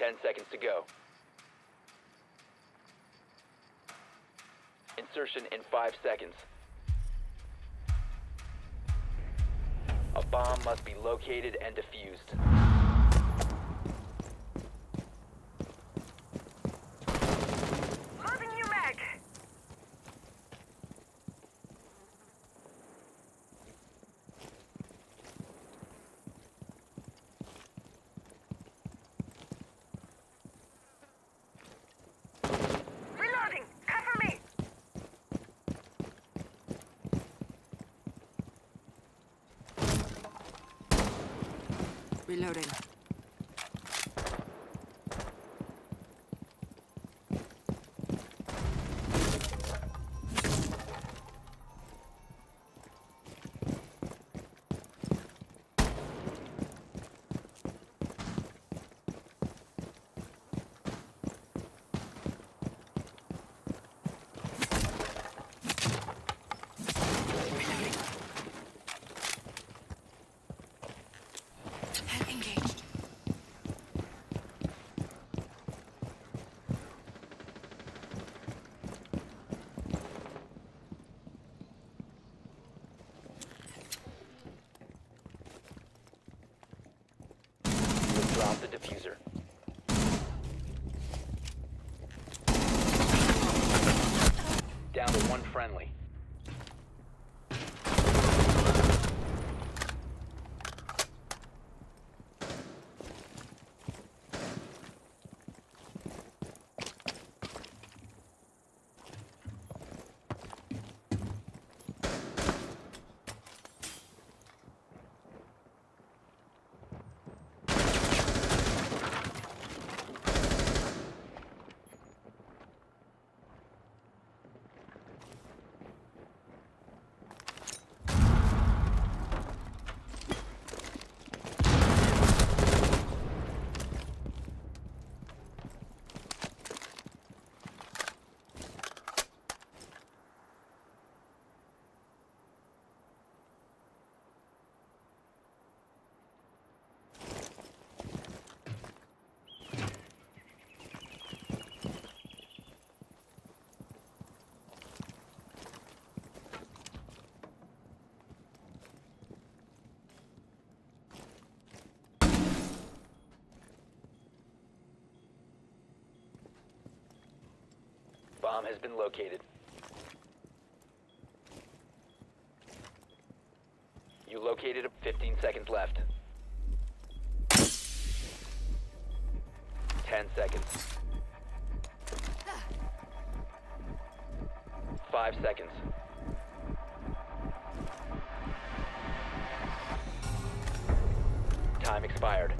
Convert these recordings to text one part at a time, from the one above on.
Ten seconds to go. Insertion in five seconds. A bomb must be located and defused. Reloading. Dropped the defuser. Down to one friendly. Bomb has been located. You located a 15 seconds left. 10 seconds. 5 seconds. Time expired.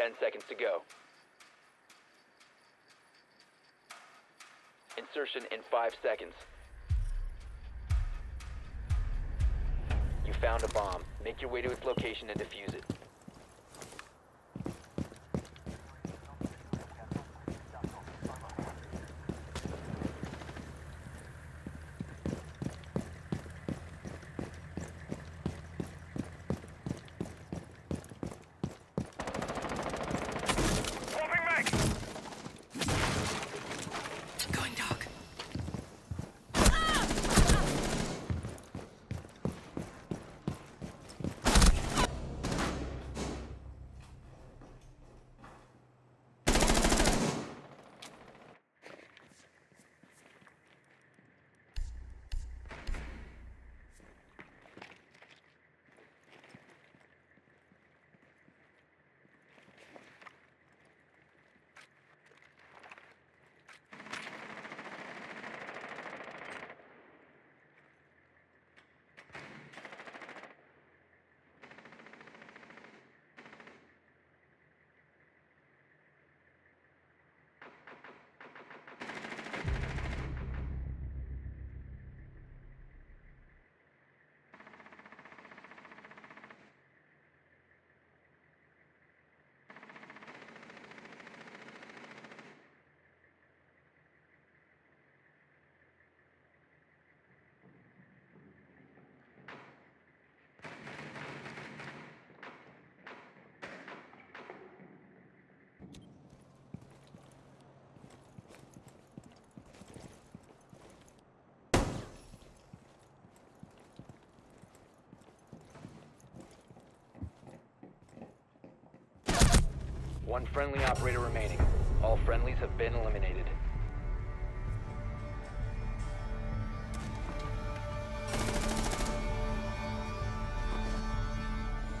Ten seconds to go. Insertion in five seconds. You found a bomb. Make your way to its location and defuse it. One friendly operator remaining. All friendlies have been eliminated.